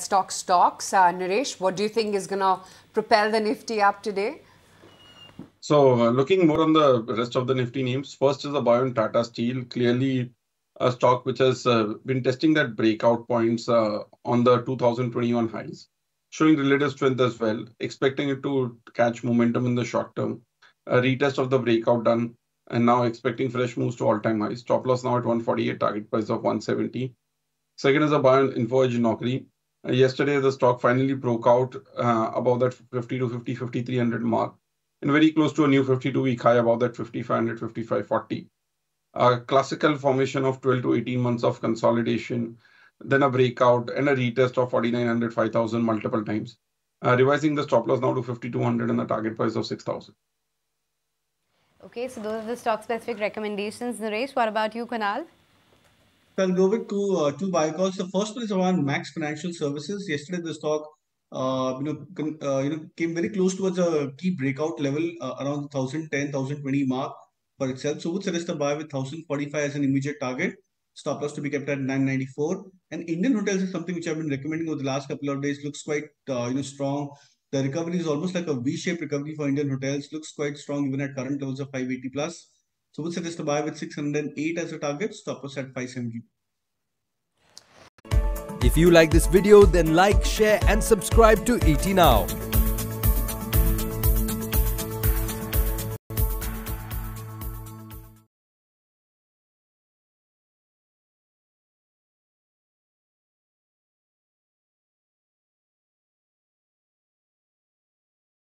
stock stocks. Uh, Nooresh, what do you think is going to propel the Nifty up today? So, uh, looking more on the rest of the Nifty names, first is the buy on Tata Steel. Clearly, a stock which has uh, been testing that breakout points uh, on the 2021 highs, showing relative strength as well, expecting it to catch momentum in the short term. A retest of the breakout done, and now expecting fresh moves to all-time highs. Stop loss now at 148, target price of 170. Second is a buy on Info Edge Naukri. Yesterday, the stock finally broke out uh, above that 50 to 50, 5300 mark and very close to a new 52-week high above that 5500, 5540. A classical formation of 12 to 18 months of consolidation, then a breakout and a retest of 4900, 5000 multiple times, uh, revising the stop loss now to 5200 and the target price of 6000. Okay, so those are the stock specific recommendations. Nooresh, what about you, Kunal? I'll go with two uh, two buy calls. The first one is around Max Financial Services. Yesterday, the stock uh, you know, uh, you know, came very close towards a key breakout level uh, around 1010, 1020 mark for itself. So would suggest a buy with 1045 as an immediate target. Stop loss to be kept at 994. And Indian hotels is something which I've been recommending over the last couple of days. Looks quite uh, you know strong. The recovery is almost like a V-shaped recovery for Indian hotels. Looks quite strong even at current levels of 580 plus. So would suggest a buy with 608 as a target. Stop loss at 570. If you like this video, then like, share and subscribe to ET Now.